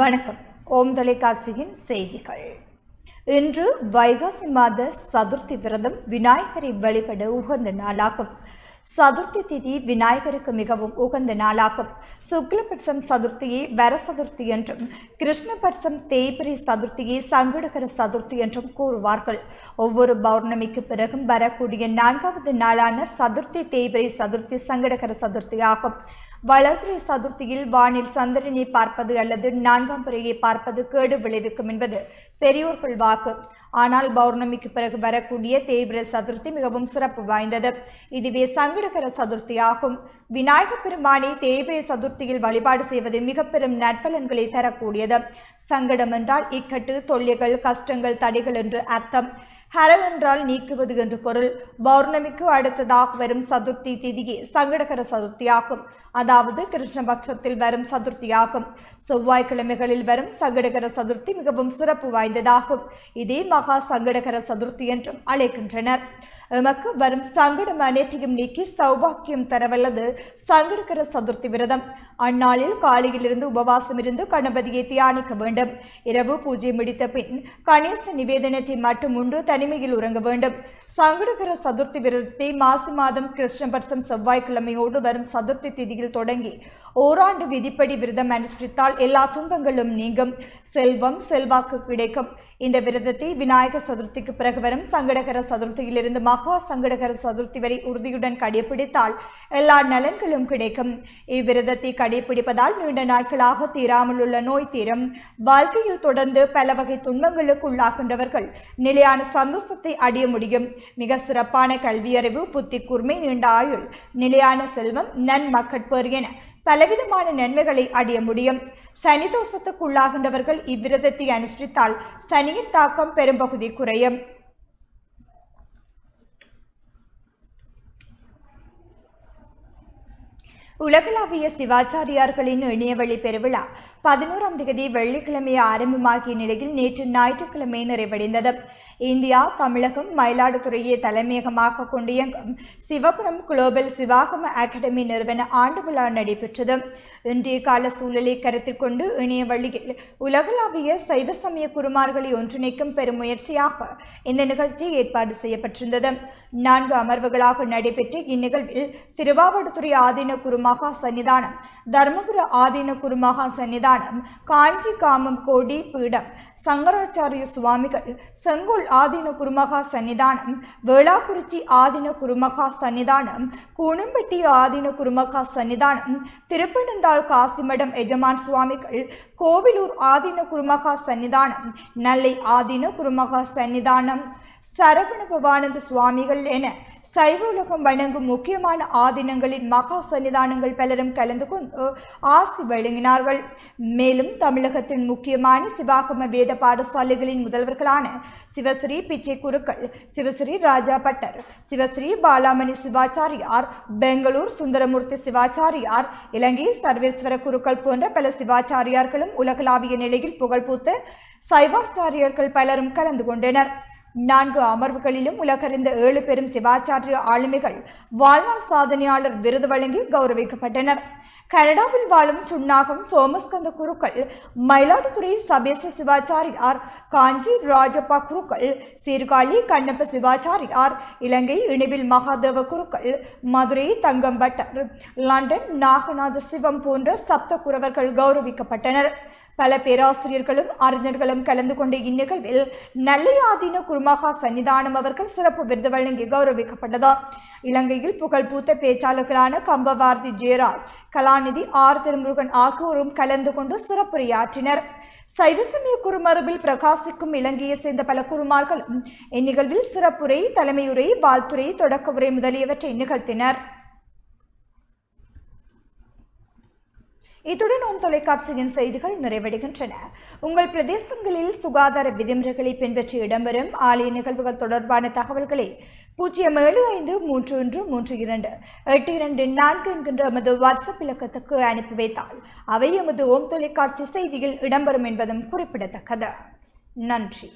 வணக்கம். ஓம் தொலைக்காட்சியின் செய்திகள். இன்று வைகாசி மாத சதுர்த்தி விரதம் விநாயகரை வழிபட உகந்த நாளாகும். சதுர்த்தி திதி விநாயகருக்கு மிகவும் உகந்த நாளாகும். சுக்லபட்சம் சதுர்த்தியை வர சதுர்த்தி என்றும் கிருஷ்ணபட்சம் தேய்பிரி சதுர்த்தியை சங்கடகர சதுர்த்தி என்றும் கூறுவார்கள். ஒவ்வொரு பௌர்ணமிக்கு பிறகும் வரக்கூடிய நான்காவது நாளான சதுர்த்தி தேய்பிரை சதுர்த்தி சங்கடகர சதுர்த்தி ஆகும். வளர்பிறை சதுர்த்தியில் வானில் சந்திரனை பார்ப்பது அல்லது நான்காம் பிறையை பார்ப்பது கேடு விளைவிக்கும் என்பது பெரியோர்கள் வாக்கு. ஆனால் பௌர்ணமிக்கு பிறகு வரக்கூடிய தேய்பிர சதுர்த்தி மிகவும் சிறப்பு வாய்ந்தது. இதுவே சங்கடகர சதுர்த்தி ஆகும் விநாயகப் பெருமானை தேய்பிரை சதுர்த்தியில் வழிபாடு செய்வது மிக பெரும் நற்பலன்களை தரக்கூடியது. சங்கடம் என்றால் இக்கட்டு தொல்லைகள் கஷ்டங்கள் தடைகள் என்று அர்த்தம். ஹரல் என்றால் நீக்குவது என்று பொருள். பௌர்ணமிக்கு அடுத்ததாக வரும் சதுர்த்தி திதியே சங்கடகர சதுர்த்தியாகும். அதாவது கிருஷ்ணபக்ஷத்தில் வரும் சதுர்த்தியாகும். செவ்வாய்க்கிழமைகளில் வரும் சங்கடகர சதுர்த்தி மிகவும் சிறப்பு வாய்ந்ததாகும். இதே மகா சங்கடகர சதுர்த்தி என்றும் அழைக்கின்றனர். எமக்கு வரும் சங்கடம் அனைத்தையும் நீக்கி சௌபாக்கியம் தரவல்லது சங்கடகர சதுர்த்தி விரதம். அந்நாளில் காலையிலிருந்து உபவாசம் இருந்து கணபதியை தியானிக்க வேண்டும். இரவு பூஜை முடித்த பின் கணேச நிவேதனத்தை மட்டும் உண்டு தனிமையில் உறங்க வேண்டும். சங்கடகர சதுர்த்தி விரதத்தை மாசி மாதம் கிருஷ்ணபட்சம் செவ்வாய்க்கிழமையோடு வரும் சதுர்த்தி திதியில் தொடங்கி ஓராண்டு விதிப்படி விரதம் அனுஷ்டித்தால் எல்லா துன்பங்களும் நீங்கும். செல்வம் செல்வாக்கு கிடைக்கும். இந்த விரதத்தை விநாயகர் சதுர்த்திக்கு பிறகு வரும் சங்கடகர சதுர்த்தியிலிருந்து மகா சங்கடகர சதுர்த்தி வரை உறுதியுடன் கடைபிடித்தால் எல்லா நலன்களும் கிடைக்கும். இவ்விரதத்தை கடைபிடிப்பதால் நீண்ட நாட்களாக தீராமல் உள்ள நோய் தீரும். வாழ்க்கையில் தொடர்ந்து பல வகை துன்பங்களுக்கு உள்ளாகின்றவர்கள் நிலையான சந்தோஷத்தை அடைய முடியும். மிக சிறப்பான கல்வியறிவு புத்தி கூர்மை நீண்ட ஆயுள் நிலையான செல்வம் நன்மக்கட்பேர் என பலவிதமான நன்மைகளை அடைய முடியும். சனி தோஷத்துக்குள்ளாகின்றவர்கள் இவ்விரதத்தை அனுஷ்டித்தால் சனியின் தாக்கம் பெரும்பகுதி குறையும். உலகளாவிய சிவாச்சாரியார்களின் இணையவழி பெருவிழா பதினோராம் தேதி வெள்ளிக்கிழமை ஆரம்பமாகிய நிலையில் நேற்று ஞாயிற்றுக்கிழமை நிறைவடைந்தது. இந்தியா தமிழகம் மயிலாடுதுறையை தலைமையகமாக கொண்டு இயங்கும் சிவபுரம் குளோபல் சிவாகம அகாடமி நிறுவன ஆண்டு விழா நடைபெற்றது. இன்றைய கால சூழலை கருத்தில் கொண்டு இணைய வழியில் உலகளாவிய சைவ சமய குருமார்களை ஒன்றிணைக்கும் பெரும் முயற்சியாக இந்த நிகழ்ச்சி ஏற்பாடு செய்யப்பட்டிருந்தது. நான்கு அமர்வுகளாக நடைபெற்ற இந்நிகழ்வில் திருவாவடுதுறை ஆதீன குருமகா சன்னிதானம் தர்மபுர ஆதீன குருமகா சன்னிதானம் காஞ்சி காமம் கோடி பீடம் சங்கராச்சாரிய சுவாமிகள் செங்கோல் ஆதீன குருமகா சன்னிதானம் வேளாக்குறிச்சி ஆதீன குருமகா சன்னிதானம் கூனம்பட்டி ஆதீன குருமகா சன்னிதானம் திருப்பனந்தாள் காசிமடம் எஜமான் சுவாமிகள் கோவிலூர் ஆதீன குருமகா சன்னிதானம் நெல்லை ஆதீன குருமகா சன்னிதானம் சரவண பவானந்த சுவாமிகள் என சைவ உலகம் வணங்கும் முக்கியமான ஆதீனங்களின் மகா சன்னிதானங்கள் பலரும் கலந்து கொண்டு ஆசி வழங்கினார்கள். மேலும் தமிழகத்தின் முக்கியமான சிவாகம வேத பாடசாலைகளின் முதல்வர்களான சிவஸ்ரீ பிச்சை குருக்கள் சிவஸ்ரீ ராஜா பட்டர் சிவஸ்ரீ பாலாமணி சிவாச்சாரியார் பெங்களூர் சுந்தரமூர்த்தி சிவாச்சாரியார் இலங்கை சர்வேஸ்வர குருக்கள் போன்ற பல சிவாச்சாரியார்களும் உலகளாவிய நிலையில் புகழ்பூத்து சைவாச்சாரியர்கள் பலரும் கலந்து கொண்டனர். நான்கு அமர்வுகளிலும் உலகறிந்த ஏழு பெரும் சிவாச்சாரிய ஆளுமைகள் வாழ்நாள் சாதனையாளர் விருது வழங்கி கௌரவிக்கப்பட்டனர். கனடாவில் வாழும் சுண்ணாகம் சோமஸ்கந்த குருக்கள் மயிலாடுதுறை சபேச சிவாச்சாரியார் காஞ்சி ராஜப்பா குருக்கள் சீர்காழி கண்ணப்ப சிவாச்சாரியார் இலங்கை இணைவில் மகாதேவ குருக்கள் மதுரை தங்கம்பட்டர் லண்டன் நாகநாத சிவம் போன்ற சப்த குரவர்கள் கௌரவிக்கப்பட்டனர். பல பேராசிரியர்களும் அறிஞர்களும் கலந்து கொண்ட இந்நிகழ்வில் நல்லையாதீன குருமகா சன்னிதானம் அவர்கள் சிறப்பு விருது வழங்கி கௌரவிக்கப்பட்டதா. இலங்கையில் புகழ்பூத்த பேச்சாளர்களான கம்பவார்த்தி ஜெயராஜ் கலாநிதி ஆர். திருமுருகன் ஆகியோரும் கலந்து கொண்டு சிறப்புரையாற்றினர். சைவ சமய குருமரபில் பிரகாசிக்கும் இலங்கையை சேர்ந்த பல குருமார்களும் இந்நிகழ்வில் சிறப்புரை தலைமையுரை வாழ்த்துரை தொடக்க உரை முதலியவற்றை நிகழ்த்தினர். இத்துடன் ஓம் தொலைக்காட்சியின் செய்திகள் நிறைவடைகின்றன. உங்கள் பிரதேசங்களில் சுகாதார விதிமுறைகளை பின்பற்றி இடம்பெறும் ஆலய நிகழ்வுகள் தொடர்பான தகவல்களை பூஜ்ஜியம் ஏழு ஐந்து மூன்று ஒன்று மூன்று இரண்டு எட்டு இரண்டு நான்கு என்கின்ற எமது வாட்ஸ்அப் இலக்கத்துக்கு அனுப்பி வைத்தால் அவை எமது ஓம் தொலைக்காட்சி செய்தியில் இடம்பெறும் என்பதும் குறிப்பிடத்தக்கது. நன்றி.